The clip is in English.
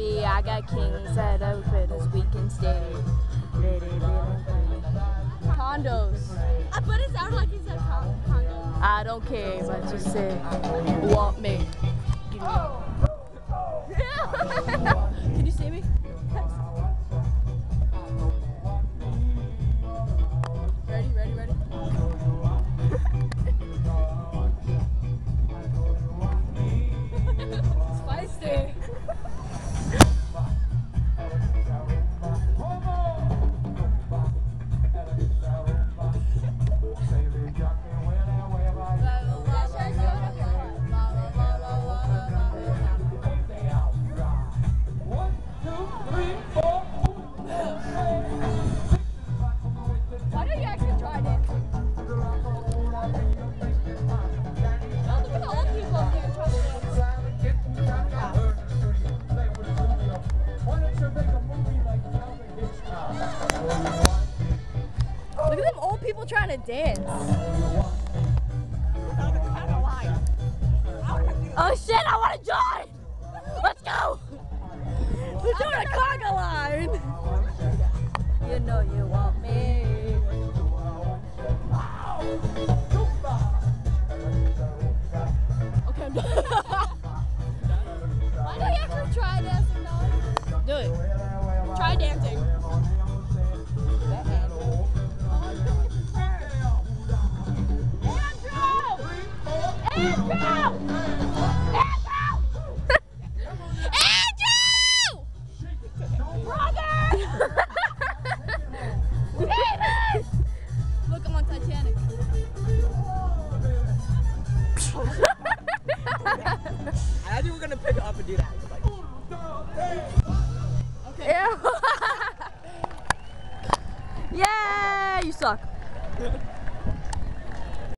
I got kings that open as we can stay. Condos. I put it sounded like he said con- condo. I don't care, but you say, want me. Trying to dance. Oh shit, I want to join! Let's go! We're doing a conga line! You know you want me. Okay, I'm done. Why don't you actually try dancing, dog? Do it. Try dancing. I think we're gonna pick it up and do that. Like, yeah, you suck.